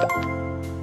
した。